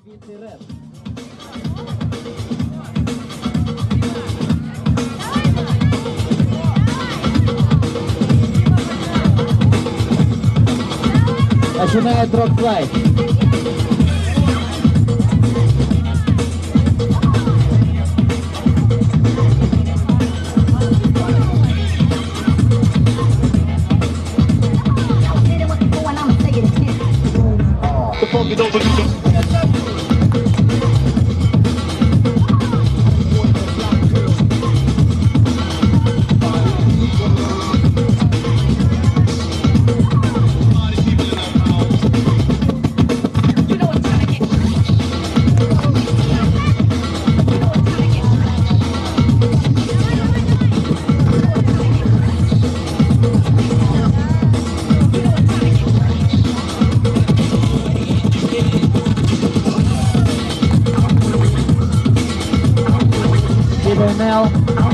Вінці Ред. Починає дропслайд. Hit it with the four and I'ma take it again. The funky don't believe cable now.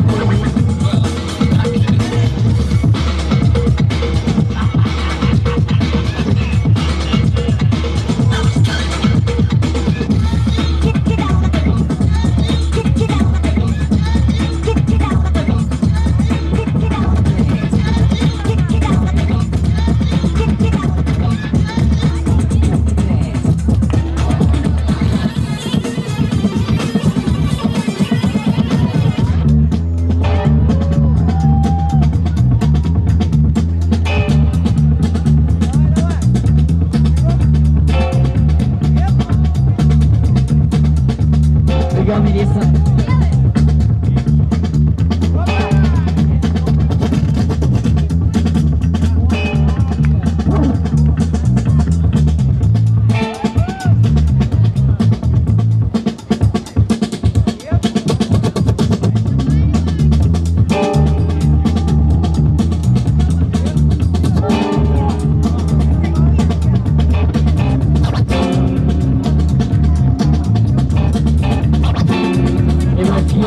Legal, Melissa.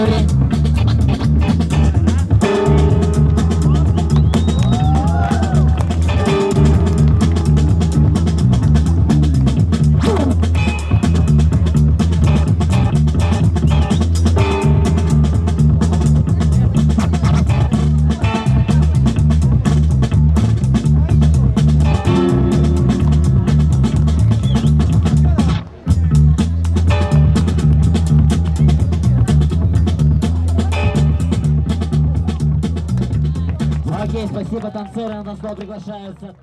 Moreno. Окей, спасибо, танцоры на танцпол приглашаются.